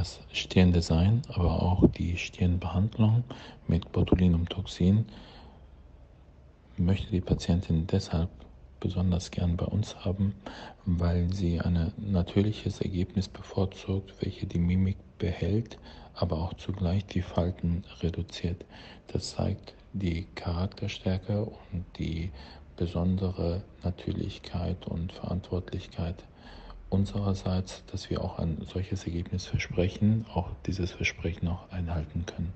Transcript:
Das Stirndesign, aber auch die Stirnbehandlung mit Botulinumtoxin möchte die Patientin deshalb besonders gern bei uns haben, weil sie ein natürliches Ergebnis bevorzugt, welche die Mimik behält, aber auch zugleich die Falten reduziert. Das zeigt die Charakterstärke und die besondere Natürlichkeit und Verantwortlichkeit unsererseits, dass wir auch ein solches Ergebnis versprechen, auch dieses Versprechen auch einhalten können.